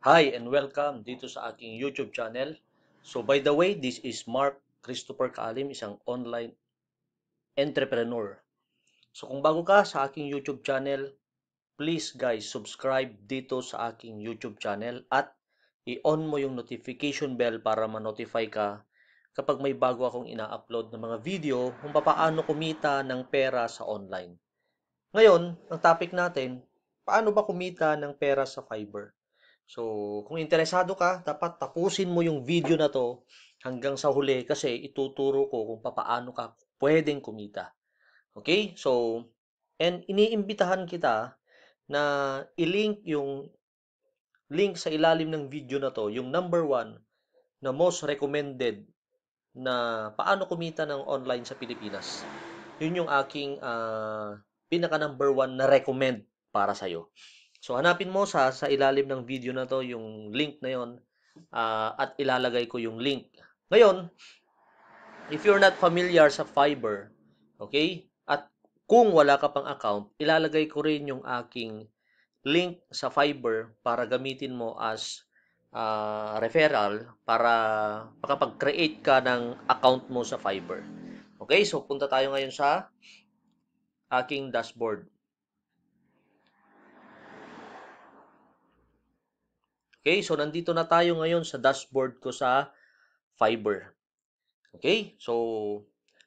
Hi and welcome dito sa aking YouTube channel. So by the way, this is Mark Christopher Kalim, isang online entrepreneur. So kung bago ka sa aking YouTube channel, please guys, subscribe dito sa aking YouTube channel at i-on mo yung notification bell para ma-notify ka kapag may bago akong ina-upload ng mga video kung paano kumita ng pera sa online. Ngayon, ang topic natin, paano ba kumita ng pera sa Fiverr? So, kung interesado ka, dapat tapusin mo yung video na to hanggang sa huli kasi ituturo ko kung paano ka pwedeng kumita. Okay? So, and iniimbitahan kita na i-link yung link sa ilalim ng video na to, yung number one na most recommended na paano kumita ng online sa Pilipinas. Yun yung aking uh, pinaka number one na recommend para sa'yo. So hanapin mo sa sa ilalim ng video na to yung link na yon uh, at ilalagay ko yung link. Ngayon, if you're not familiar sa Fiverr, okay? At kung wala ka pang account, ilalagay ko rin yung aking link sa Fiverr para gamitin mo as uh, referral para makapag-create ka ng account mo sa Fiverr. Okay, so punta tayo ngayon sa aking dashboard. Okay, so nandito na tayo ngayon sa dashboard ko sa Fiverr. Okay, so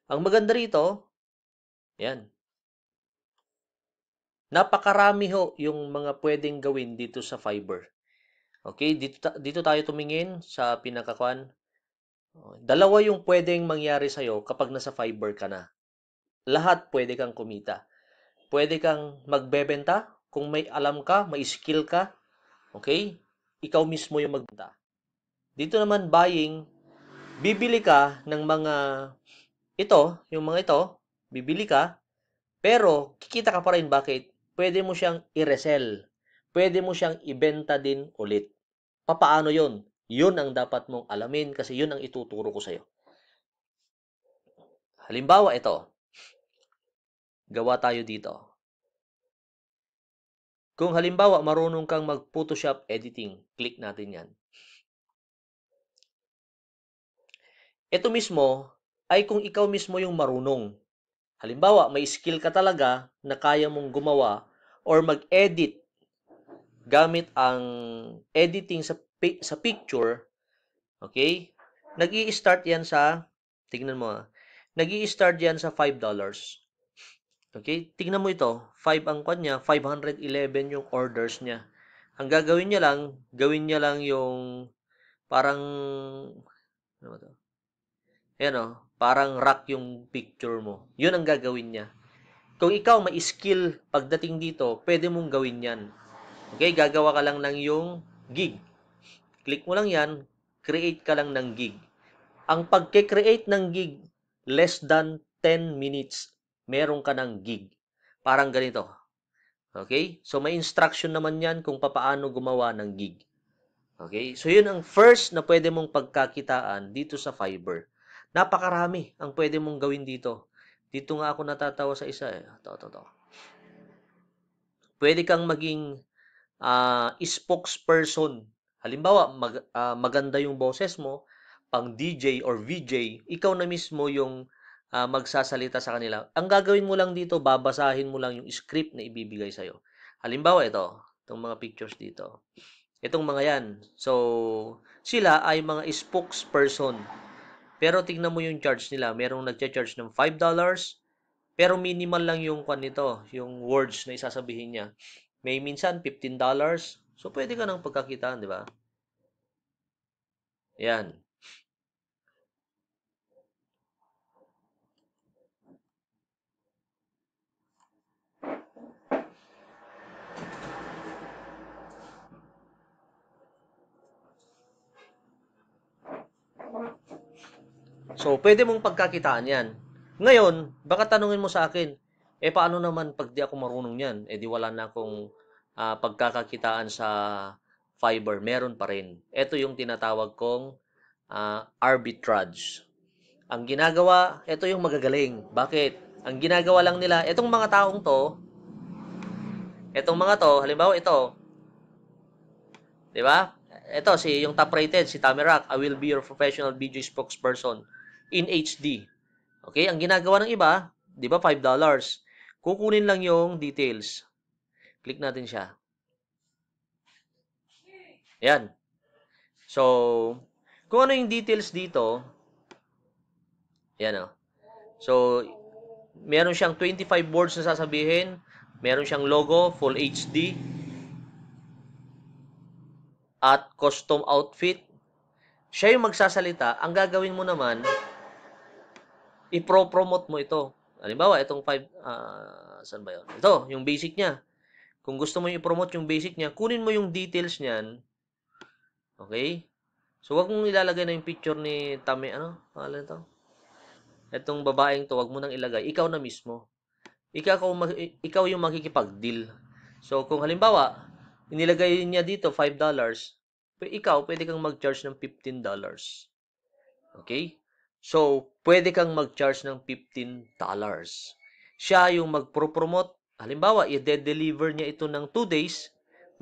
ang maganda rito, yan. Napakarami ho yung mga pwedeng gawin dito sa Fiverr. Okay, dito, dito tayo tumingin sa pinakakwan. Dalawa yung pwedeng mangyari sa'yo kapag nasa Fiverr ka na. Lahat pwede kang kumita. Pwede kang magbebenta kung may alam ka, may skill ka. Okay? Ikaw mismo yung magbenta. Dito naman buying, bibili ka ng mga ito, yung mga ito, bibili ka, pero kikita ka pa rin bakit? Pwede mo siyang i-resell. Pwede mo siyang ibenta din ulit. Papaano yon? Yun ang dapat mong alamin kasi yun ang ituturo ko sa'yo. Halimbawa ito. Gawa tayo dito. Kung halimbawa marunong kang mag-Photoshop editing, click natin yan. Ito mismo ay kung ikaw mismo yung marunong. Halimbawa, may skill ka talaga na kaya mong gumawa or mag-edit gamit ang editing sa sa picture, okay? Nag-i-start yan sa tingnan mo. Nag-i-start yan sa $5. Okay, tingnan mo ito. 5 ang kwan niya, 511 yung orders niya. Ang gagawin niya lang, gawin niya lang yung parang ano ba to? Ayan o, oh, parang rock yung picture mo. Yun ang gagawin niya. Kung ikaw may skill pagdating dito, pwede mong gawin yan. Okay, gagawa ka lang ng yung gig. Click mo lang yan, create ka lang ng gig. Ang pagke-create ng gig, less than 10 minutes meron ka ng gig. Parang ganito. Okay? So, may instruction naman yan kung papaano gumawa ng gig. Okay? So, yun ang first na pwede mong pagkakitaan dito sa Fiverr. Napakarami ang pwede mong gawin dito. Dito nga ako natatawa sa isa. Eh. Ito, ito, ito. Pwede kang maging uh, spokesperson. Halimbawa, mag, uh, maganda yung boses mo, pang DJ or VJ, ikaw na mismo yung uh, magsasalita sa kanila. Ang gagawin mo lang dito, babasahin mo lang yung script na ibibigay sa'yo. Halimbawa ito, itong mga pictures dito. Itong mga yan. So, sila ay mga spokesperson. Pero tingnan mo yung charge nila. Merong nagcha-charge ng $5, pero minimal lang yung kwan nito, yung words na isasabihin niya. May minsan $15. So, pwede ka nang pagkakitaan, di ba? Yan. So, pwede mong pagkakitaan yan. Ngayon, baka tanungin mo sa akin, eh paano naman pag di ako marunong yan? Eh di wala na akong uh, pagkakakitaan sa fiber. Meron pa rin. Ito yung tinatawag kong uh, arbitrage. Ang ginagawa, ito yung magagaling. Bakit? Ang ginagawa lang nila, itong mga taong to, itong mga to, halimbawa ito, di ba? ito, si, yung top rated, si Tamirac, I will be your professional video spokesperson in HD. Okay, ang ginagawa ng iba, di ba, $5. Kukunin lang yung details. Click natin siya. Yan. So, kung ano yung details dito, yan o. So, meron siyang 25 words na sasabihin, meron siyang logo, full HD, at custom outfit. Siya yung magsasalita. Ang gagawin mo naman, ipro-promote mo ito. Halimbawa, itong 5, uh, saan ba yun? Ito, yung basic niya. Kung gusto mo i-promote yung basic niya, kunin mo yung details niyan. Okay? So, wag mong ilalagay na yung picture ni Tame, ano? Pangalan ito? Itong babaeng to, wag mo nang ilagay. Ikaw na mismo. Ikaw, ikaw yung makikipag-deal. So, kung halimbawa, inilagay niya dito $5, ikaw, pwede kang mag-charge ng $15. Okay? So, pwede kang mag-charge ng $15. Siya yung mag-promote. Halimbawa, i-deliver niya ito ng 2 days,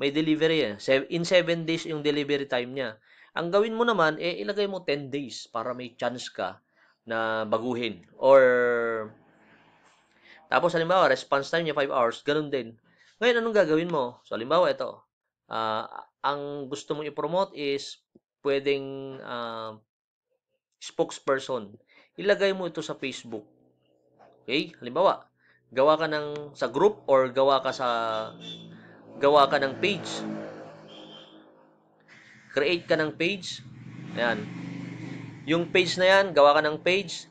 may delivery yan. In 7 days yung delivery time niya. Ang gawin mo naman, eh, ilagay mo 10 days para may chance ka na baguhin. Or, tapos halimbawa, response time niya 5 hours, ganun din. Ngayon, anong gagawin mo? So, halimbawa, ito. Uh, ang gusto mong i-promote is pwedeng uh, spokesperson. Ilagay mo ito sa Facebook. Okay? Halimbawa, gawa ka ng sa group or gawa ka sa gawa ka ng page. Create ka ng page. Ayan. Yung page na yan, gawa ka ng page.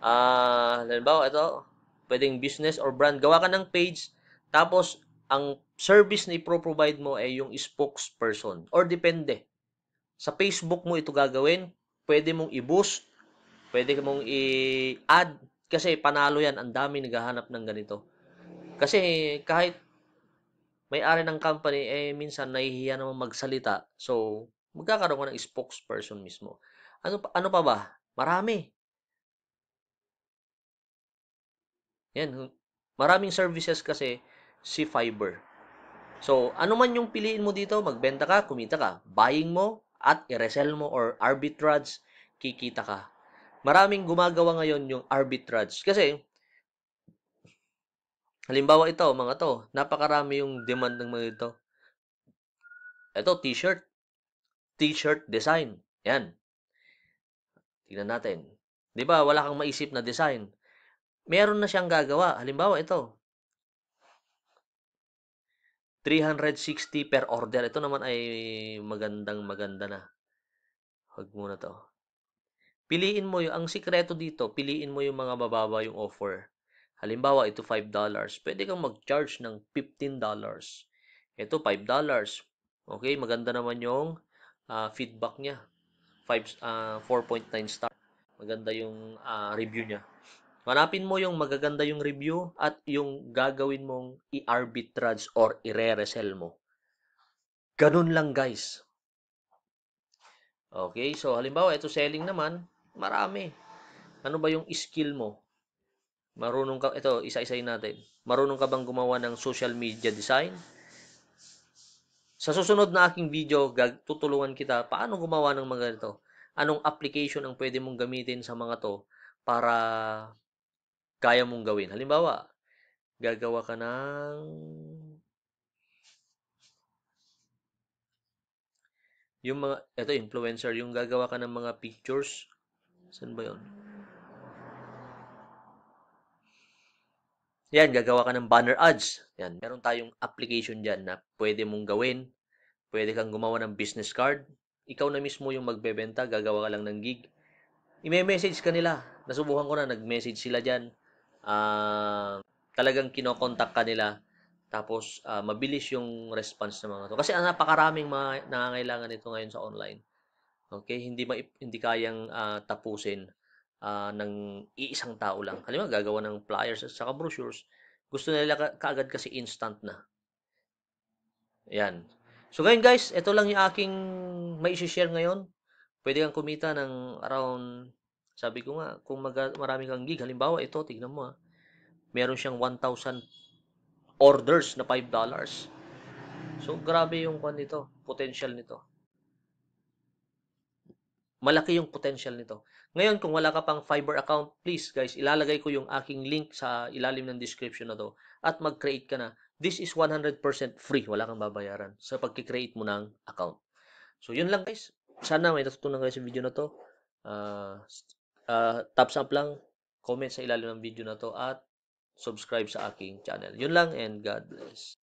Ah, uh, halimbawa ito, pwedeng business or brand. Gawa ka ng page. Tapos ang service na i-provide mo ay yung spokesperson or depende. Sa Facebook mo ito gagawin, pwede mong i-boost, pwede mong i-add kasi panalo yan, ang dami naghahanap ng ganito. Kasi kahit may-ari ng company, eh minsan nahihiya naman magsalita. So, magkakaroon ka ng spokesperson mismo. Ano ano pa ba? Marami. Yan. Maraming services kasi si Fiverr. So, ano man yung piliin mo dito, magbenta ka, kumita ka. Buying mo at i-resell mo or arbitrage, kikita ka. Maraming gumagawa ngayon yung arbitrage. Kasi, halimbawa ito, mga to, napakarami yung demand ng mga ito. Ito, t-shirt. T-shirt design. Yan. Tingnan natin. 'Di ba? Wala kang maisip na design. Meron na siyang gagawa. Halimbawa ito, 360 per order. Ito naman ay magandang maganda na. Huwag muna to. Piliin mo yung, ang sikreto dito, piliin mo yung mga mababa yung offer. Halimbawa, ito $5. Pwede kang mag-charge ng $15. Ito $5. Okay, maganda naman yung uh, feedback niya. 5, uh, 4.9 star. Maganda yung uh, review niya. Hanapin mo yung magaganda yung review at yung gagawin mong i-arbitrage or i-re-resell mo. Ganun lang guys. Okay, so halimbawa ito selling naman, marami. Ano ba yung skill mo? Marunong ka, ito, isa-isayin natin. Marunong ka bang gumawa ng social media design? Sa susunod na aking video, tutulungan kita paano gumawa ng mga ito. Anong application ang pwede mong gamitin sa mga to para kaya mong gawin. Halimbawa, gagawa ka ng yung mga, ito influencer, yung gagawa ka ng mga pictures. Saan ba yun? Yan, gagawa ka ng banner ads. Yan, meron tayong application dyan na pwede mong gawin. Pwede kang gumawa ng business card. Ikaw na mismo yung magbebenta, gagawa ka lang ng gig. I-message ka nila. Nasubukan ko na, nag-message sila dyan uh, talagang kinokontak ka nila tapos uh, mabilis yung response ng mga to. Kasi ang napakaraming mga nangangailangan nito ngayon sa online. Okay, hindi ma hindi kayang uh, tapusin uh, ng iisang tao lang. Halimbawa, gagawa ng flyers at saka brochures. Gusto nila ka kaagad kasi instant na. Yan. So ngayon guys, ito lang yung aking may share ngayon. Pwede kang kumita ng around sabi ko nga, kung mag- marami kang gig, halimbawa ito, tignan mo ha, meron siyang 1,000 orders na $5. So, grabe yung kwan nito, potential nito. malaki yung potential nito. Ngayon, kung wala ka pang Fiverr account, please guys, ilalagay ko yung aking link sa ilalim ng description na to at mag-create ka na. This is 100% free, wala kang babayaran sa pagki-create mo ng account. So, yun lang guys. Sana may natutunan kayo sa video na to. Uh, uh, thumbs up lang, comment sa ilalim ng video na to at subscribe sa aking channel. Yun lang and God bless.